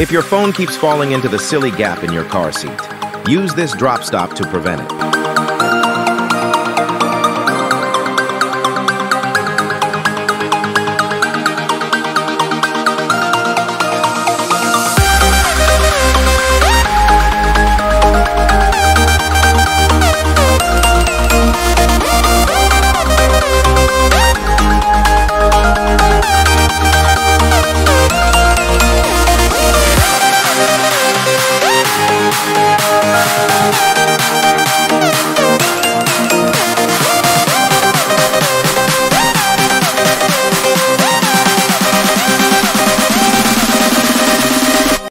If your phone keeps falling into the silly gap in your car seat, use this drop stop to prevent it.